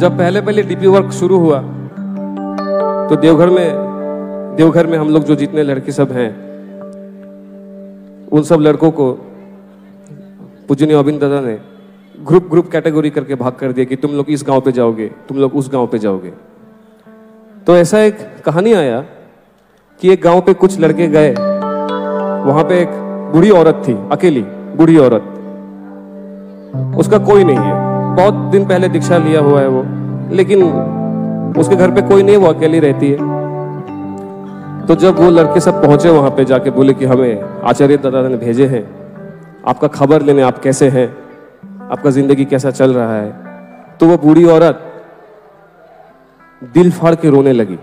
जब पहले पहले डीपी वर्क शुरू हुआ तो देवघर में देवघर में हम लोग जो जितने लड़के सब हैं, उन सब लड़कों को पूजनीय अरविंद दादा ने ग्रुप ग्रुप कैटेगरी करके भाग कर दिया कि तुम लोग इस गाँव पे जाओगे, तुम लोग उस गाँव पे जाओगे। तो ऐसा एक कहानी आया कि एक गाँव पे कुछ लड़के गए, वहाँ पे एक बूढ़ी औरत थी, अकेली, बूढ़ी औरत। उसका कोई नहीं है। बहुत दिन पहले दीक्षा लिया हुआ है वो। लेकिन उसके घर पे कोई नहीं, वो अकेली रहती है। तो जब वो लड़के सब पहुँचे वहाँ पे जाके, बोले कि हमें आचार्य दादा ने भेजे हैं। आपका खबर लेने आप कैसे हैं? आपका ज़िंदगी कैसा चल रहा है? तो वो बूढ़ी औरत दिल फाड़ के रोने लगी।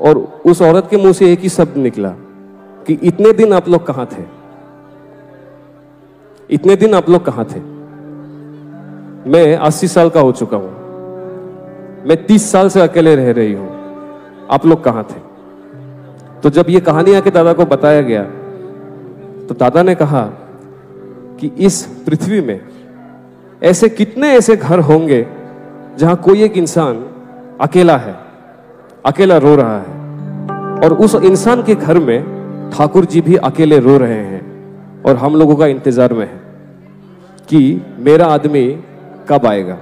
और उस औरत के मुँह से एक ही शब्द निकला कि इतने दिन आप लोग कहाँ थे? इतने दिन आप लोग कहाँ थे? मैं अस्सी साल का हो चुका हूँ। मैं तीस साल से अकेले रह रही हूँ। आप लोग कहाँ थे? तो जब ये कहानी आके दादा को बताया गया तो दादा ने कहा कि इस पृथ्वी में ऐसे कितने ऐसे घर होंगे जहाँ कोई एक इंसान अकेला है, अकेला रो रहा है। और उस इंसान के घर में ठाकुर जी भी अकेले रो रहे हैं। और हम लोगों का इंतज़ार में है कि मेरा आदमी कब आएगा।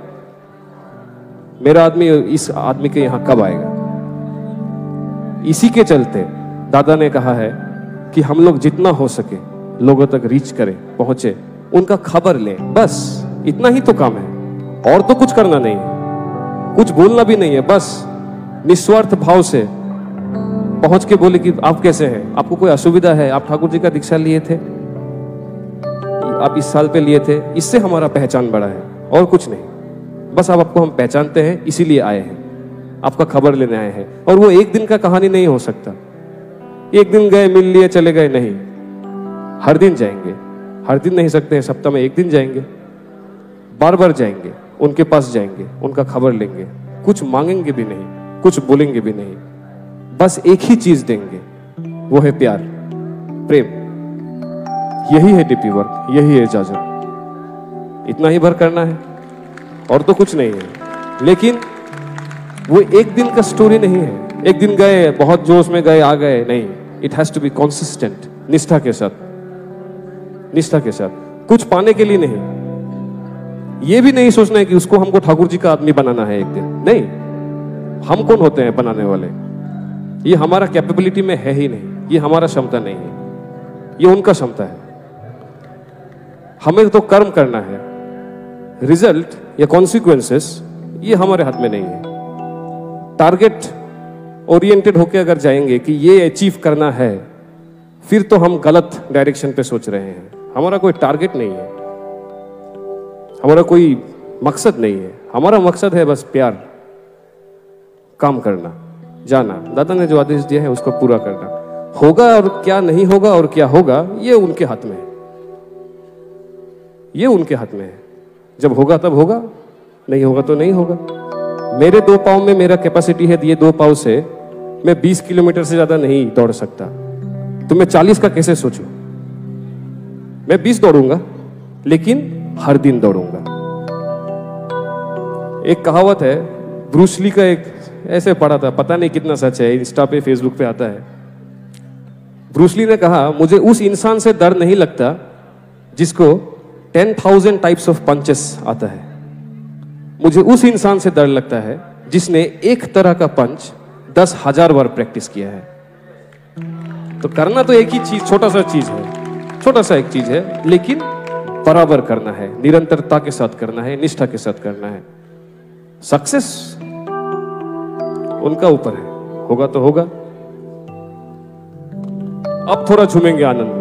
मेरा आदमी इस आदमी के यहाँ कब आएगा। इसी के चलते दादा ने कहा है कि हम लोग जितना हो सके लोगों तक रीच करें, पहुँचे, उनका खबर लें। बस, इतना ही तो काम है। और तो कुछ करना नहीं है। कुछ बोलना भी नहीं है, बस, निस्वार्थ भाव से पहुँच के बोले कि आप कैसे हैं? आपको कोई असुविधा है? आप ठाकुर जी का दीक्षा लिए थे? आप इस साल पे लिए थे, इससे हमारा पहचान बढ़ा है, और कुछ नहीं। बस अब आपको हम पहचानते हैं, इसीलिए आए हैं। आपका खबर लेने आए हैं, और वो एक दिन का कहानी नहीं हो सकता। एक दिन गए, मिल लिए, चले गए, नहीं। हर दिन जाएँगे। हर दिन नहीं सकते हैं, सप्ताह में एक दिन जाएँगे। बार बार जाएँगे, उनके पास जाएँगे, उनका खबर लेंगे। कुछ मांगेंगे भी नहीं, कुछ बोलेंगे भी नहीं। बस एक ही चीज़ देंगे, वो है प्यार, प्रेम। यही है डीपी वर्क यही है इजाज़त। इतना ही भर करना है, और तो कुछ नहीं है। लेकिन वो एक दिन का स्टोरी नहीं है। एक दिन गए, बहुत जोश में गए, आ गए, नहीं। It has to be consistent निष्ठा के साथ। निष्ठा के साथ। कुछ पाने के लिए नहीं। ये भी नहीं सोचना है कि उसको हमको ठाकुर जी का आदमी बनाना है एक दिन। नहीं। हम कौन होते हैं बनाने वाले? ये हमारा कैपेबिलिटी में है ही नहीं। ये हमारा क्षमता नहीं है। ये उनका क्षमता है। हमें तो कर्म करना है। रिज़ल्ट या कॉन्सिक्वेंसेस ये हमारे हाथ में नहीं है। टारगेट ओरिएंटेड होके अगर जाएँगे कि ये अचीव करना है, फिर तो हम गलत डायरेक्शन पे सोच रहे हैं। हमारा कोई टारगेट नहीं है। हमारा कोई मकसद नहीं है। हमारा मकसद है बस प्यार, काम करना, जाना। दादा ने जो आदेश दिया है उसको पूरा करना। होगा और क्या नहीं होगा और क्या होगा, ये उनके हाथ में है। ये उनके हाथ में है। जब होगा तब होगा, नहीं होगा तो नहीं होगा। मेरे दो पाँव में मेरा कैपेसिटी है ये दो पाँव से, मैं 20 किलोमीटर से ज़्यादा नहीं दौड़ सकता। तो मैं 40 का कैसे सोचूं? मैं 20 दौड़ूँगा, लेकिन हर दिन दौड़ूँगा। एक कहावत है ब्रूसली का एक ऐसे पढ़ा था, पता नहीं कितना सच है, इंस्टा पे, फेसबुक पे आता है। ब्रूसली ने कहा, मुझे उस इंसान से डर नहीं लगता जिसको ten thousand types of punches आता है। मुझे उस इंसान से डर लगता है जिसने एक तरह का पंच दस हज़ार बार प्रैक्टिस किया है। तो करना तो एक ही चीज़, छोटा सा चीज़ है। छोटा सा एक चीज़ है, लेकिन बराबर करना है। निरंतरता के साथ करना है, निष्ठा के साथ करना है। सक्सेस उनका ऊपर है। होगा तो होगा। अब थोड़ा झूमेंगे आनंद